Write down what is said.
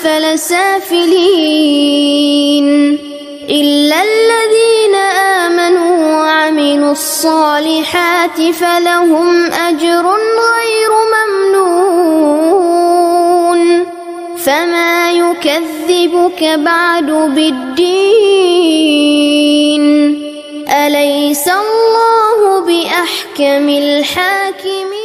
أسفل سافلين إلا الذين آمنوا وعملوا الصالحات فلهم أجر غير ممنون فما يكذبك بعد بالدين أليس الله بأحكم الحاكمين